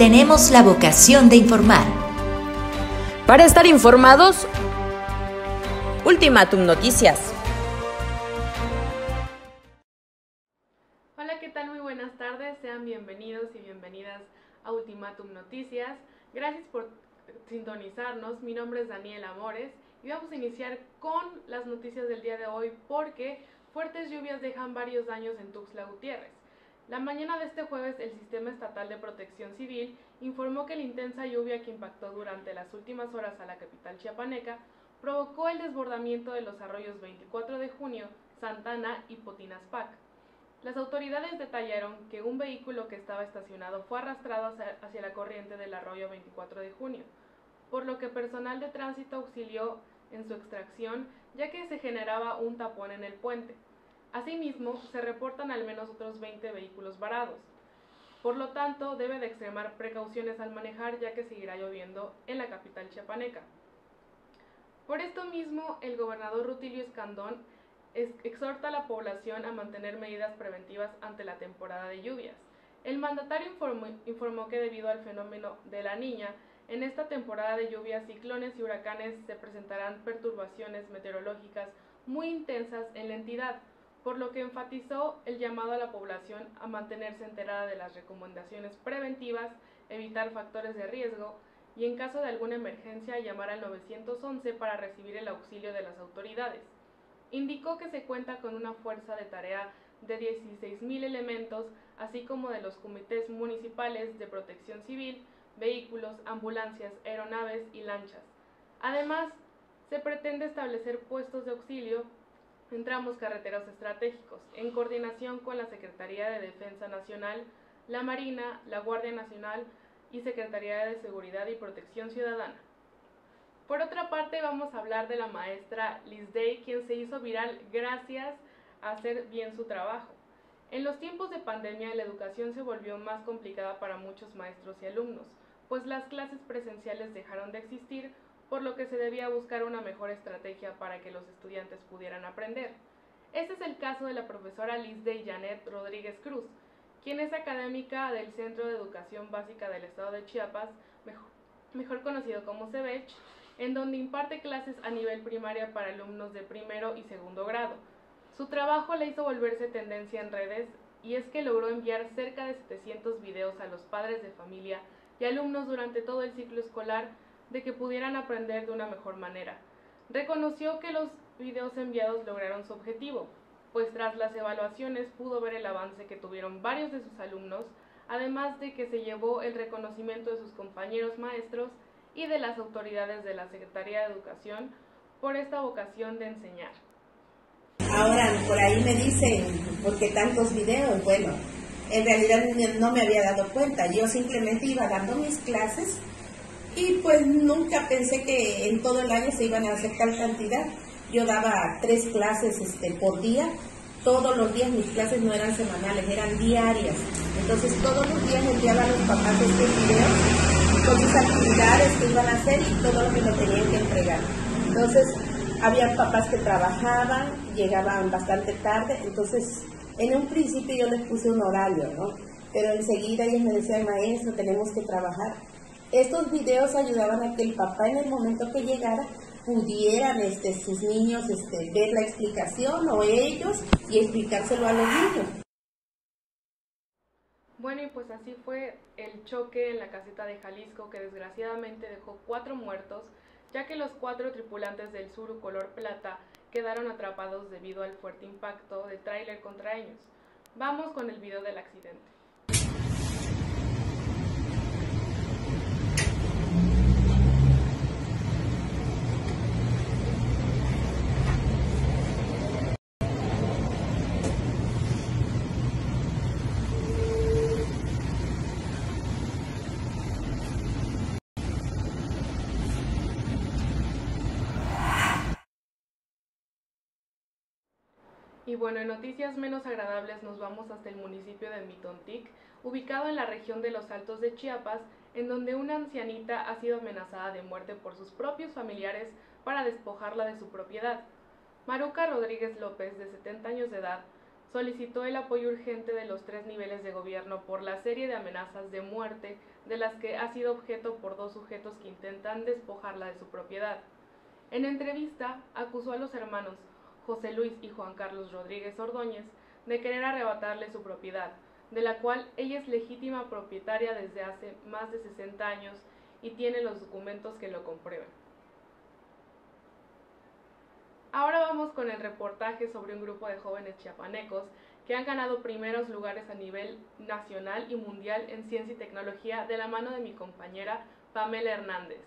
tenemos la vocación de informar. Para estar informados, Ultimatum Noticias. Hola, ¿qué tal? Muy buenas tardes. Sean bienvenidos y bienvenidas a Ultimatum Noticias. Gracias por sintonizarnos. Mi nombre es Daniel Amores y vamos a iniciar con las noticias del día de hoy porque fuertes lluvias dejan varios daños en Tuxtla Gutiérrez. La mañana de este jueves, el Sistema Estatal de Protección Civil informó que la intensa lluvia que impactó durante las últimas horas a la capital chiapaneca provocó el desbordamiento de los arroyos 24 de junio, Santana y Potinaspac. Las autoridades detallaron que un vehículo que estaba estacionado fue arrastrado hacia la corriente del arroyo 24 de junio, por lo que personal de tránsito auxilió en su extracción ya que se generaba un tapón en el puente. Asimismo, se reportan al menos otros 20 vehículos varados. Por lo tanto, debe de extremar precauciones al manejar ya que seguirá lloviendo en la capital chiapaneca. Por esto mismo, el gobernador Rutilio Escandón exhorta a la población a mantener medidas preventivas ante la temporada de lluvias. El mandatario informó, informó, que debido al fenómeno de la niña, en esta temporada de lluvias, ciclones y huracanes se presentarán perturbaciones meteorológicas muy intensas en la entidad, por lo que enfatizó el llamado a la población a mantenerse enterada de las recomendaciones preventivas, evitar factores de riesgo y en caso de alguna emergencia llamar al 911 para recibir el auxilio de las autoridades. Indicó que se cuenta con una fuerza de tarea de 16.000 elementos, así como de los comités municipales de protección civil, vehículos, ambulancias, aeronaves y lanchas. Además, se pretende establecer puestos de auxilio en tramos carreteros estratégicos, en coordinación con la Secretaría de Defensa Nacional, la Marina, la Guardia Nacional y Secretaría de Seguridad y Protección Ciudadana. Por otra parte, vamos a hablar de la maestra Liz Day, quien se hizo viral gracias a hacer bien su trabajo. En los tiempos de pandemia, la educación se volvió más complicada para muchos maestros y alumnos, pues las clases presenciales dejaron de existir por lo que se debía buscar una mejor estrategia para que los estudiantes pudieran aprender. Este es el caso de la profesora Liz de Janet Rodríguez Cruz, quien es académica del Centro de Educación Básica del Estado de Chiapas, mejor, conocido como CEBECH, en donde imparte clases a nivel primaria para alumnos de primero y segundo grado. Su trabajo le hizo volverse tendencia en redes y es que logró enviar cerca de 700 videos a los padres de familia y alumnos durante todo el ciclo escolar de que pudieran aprender de una mejor manera. Reconoció que los videos enviados lograron su objetivo, pues tras las evaluaciones pudo ver el avance que tuvieron varios de sus alumnos, además de que se llevó el reconocimiento de sus compañeros maestros y de las autoridades de la Secretaría de Educación por esta vocación de enseñar. Ahora, por ahí me dicen, ¿por qué tantos videos? Bueno, en realidad no me había dado cuenta, yo simplemente iba dando mis clases y pues nunca pensé que en todo el año se iban a hacer tal cantidad. Yo daba tres clases este, por día, todos los días mis clases no eran semanales, eran diarias. Entonces todos los días enviaba a los papás estos videos con sus actividades que iban a hacer y todo lo que me tenían que entregar. Entonces había papás que trabajaban, llegaban bastante tarde, entonces en un principio yo les puse un horario, ¿no? Pero enseguida ellos me decían, maestro, tenemos que trabajar. Estos videos ayudaban a que el papá en el momento que llegara pudieran este, sus niños este, ver la explicación o ellos y explicárselo a los niños. Bueno, y pues así fue el choque en la caseta de Jalisco que desgraciadamente dejó cuatro muertos, ya que los cuatro tripulantes del Suru color plata quedaron atrapados debido al fuerte impacto de tráiler contra ellos. Vamos con el video del accidente. Y bueno, en noticias menos agradables nos vamos hasta el municipio de Mitontic, ubicado en la región de los Altos de Chiapas, en donde una ancianita ha sido amenazada de muerte por sus propios familiares para despojarla de su propiedad. Maruca Rodríguez López, de 70 años de edad, solicitó el apoyo urgente de los tres niveles de gobierno por la serie de amenazas de muerte de las que ha sido objeto por dos sujetos que intentan despojarla de su propiedad. En entrevista, acusó a los hermanos José Luis y Juan Carlos Rodríguez Ordóñez de querer arrebatarle su propiedad, de la cual ella es legítima propietaria desde hace más de 60 años y tiene los documentos que lo comprueban. Ahora vamos con el reportaje sobre un grupo de jóvenes chiapanecos que han ganado primeros lugares a nivel nacional y mundial en ciencia y tecnología de la mano de mi compañera Pamela Hernández.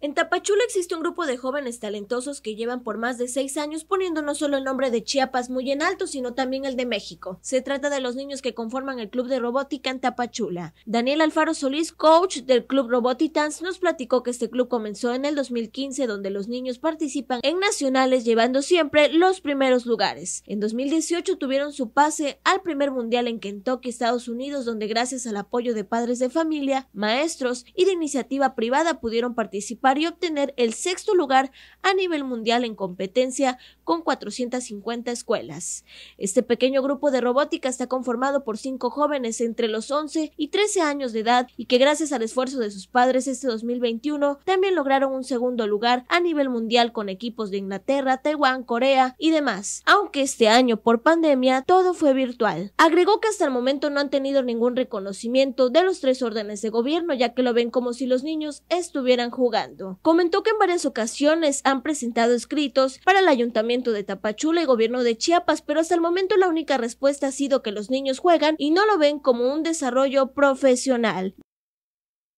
En Tapachula existe un grupo de jóvenes talentosos que llevan por más de seis años poniendo no solo el nombre de Chiapas muy en alto, sino también el de México. Se trata de los niños que conforman el Club de Robótica en Tapachula. Daniel Alfaro Solís, coach del Club Robotitans, nos platicó que este club comenzó en el 2015, donde los niños participan en nacionales llevando siempre los primeros lugares. En 2018 tuvieron su pase al primer mundial en Kentucky, Estados Unidos, donde gracias al apoyo de padres de familia, maestros y de iniciativa privada pudieron participar y obtener el sexto lugar a nivel mundial en competencia con 450 escuelas. Este pequeño grupo de robótica está conformado por cinco jóvenes entre los 11 y 13 años de edad y que gracias al esfuerzo de sus padres este 2021 también lograron un segundo lugar a nivel mundial con equipos de Inglaterra, Taiwán, Corea y demás. Aunque este año por pandemia todo fue virtual. Agregó que hasta el momento no han tenido ningún reconocimiento de los tres órdenes de gobierno ya que lo ven como si los niños estuvieran jugando. Comentó que en varias ocasiones han presentado escritos para el ayuntamiento de Tapachula y gobierno de Chiapas, pero hasta el momento la única respuesta ha sido que los niños juegan y no lo ven como un desarrollo profesional.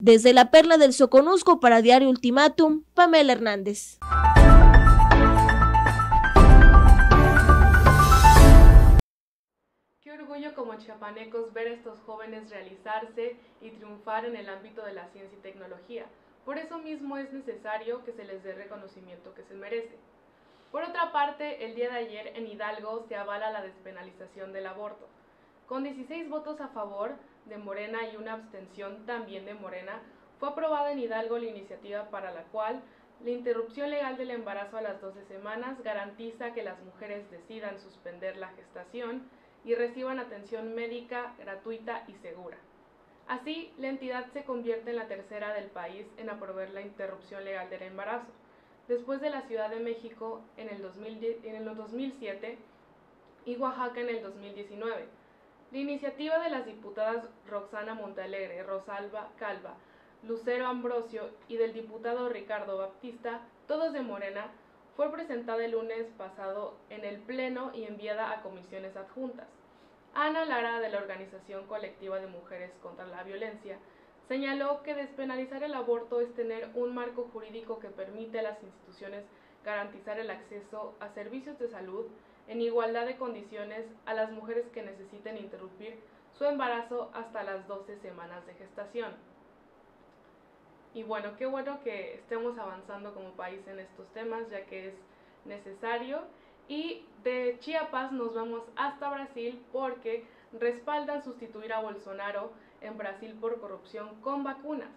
Desde la perla del Soconusco para Diario Ultimátum, Pamela Hernández. Orgullo como chiapanecos ver a estos jóvenes realizarse y triunfar en el ámbito de la ciencia y tecnología. Por eso mismo es necesario que se les dé reconocimiento que se merece. Por otra parte, el día de ayer en Hidalgo se avala la despenalización del aborto. Con 16 votos a favor de Morena y una abstención también de Morena, fue aprobada en Hidalgo la iniciativa para la cual la interrupción legal del embarazo a las 12 semanas garantiza que las mujeres decidan suspender la gestación y reciban atención médica gratuita y segura. Así, la entidad se convierte en la tercera del país en aprobar la interrupción legal del embarazo, después de la Ciudad de México en el, 2007 y Oaxaca en el 2019. La iniciativa de las diputadas Roxana Montalegre, Rosalba Calva, Lucero Ambrosio y del diputado Ricardo Baptista, todos de Morena, fue presentada el lunes pasado en el Pleno y enviada a comisiones adjuntas. Ana Lara, de la Organización Colectiva de Mujeres contra la Violencia, señaló que despenalizar el aborto es tener un marco jurídico que permite a las instituciones garantizar el acceso a servicios de salud en igualdad de condiciones a las mujeres que necesiten interrumpir su embarazo hasta las 12 semanas de gestación. Y bueno, qué bueno que estemos avanzando como país en estos temas, ya que es necesario y de Chiapas nos vamos hasta Brasil porque respaldan sustituir a Bolsonaro en Brasil por corrupción con vacunas.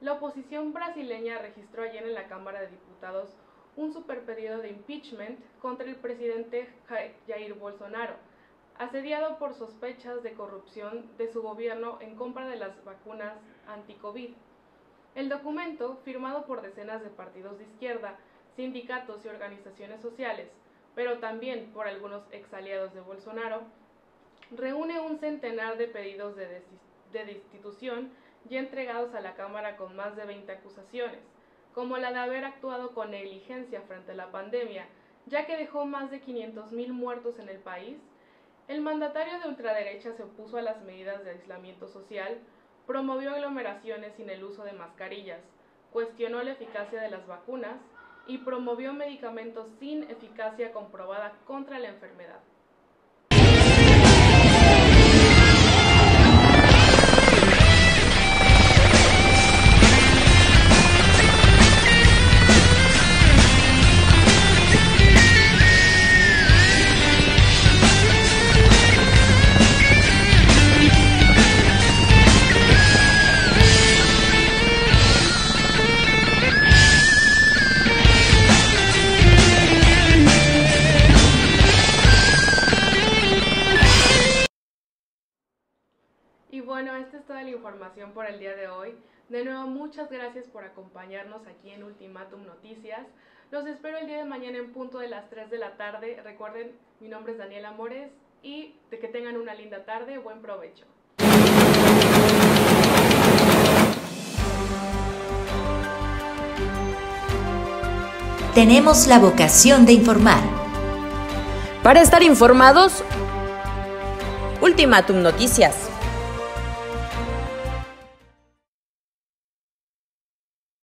La oposición brasileña registró ayer en la Cámara de Diputados un superpedido de impeachment contra el presidente Jair Bolsonaro, asediado por sospechas de corrupción de su gobierno en compra de las vacunas anti-COVID. El documento, firmado por decenas de partidos de izquierda, sindicatos y organizaciones sociales, pero también por algunos exaliados de Bolsonaro, reúne un centenar de pedidos de, destitución ya entregados a la Cámara con más de 20 acusaciones, como la de haber actuado con negligencia frente a la pandemia, ya que dejó más de 500.000 muertos en el país, el mandatario de ultraderecha se opuso a las medidas de aislamiento social, promovió aglomeraciones sin el uso de mascarillas, cuestionó la eficacia de las vacunas y promovió medicamentos sin eficacia comprobada contra la enfermedad. Bueno, esta es toda la información por el día de hoy. De nuevo, muchas gracias por acompañarnos aquí en Ultimatum Noticias. Los espero el día de mañana en punto de las 3 de la tarde. Recuerden, mi nombre es Daniela Mores y de que tengan una linda tarde. Buen provecho. Tenemos la vocación de informar. Para estar informados, Ultimatum Noticias.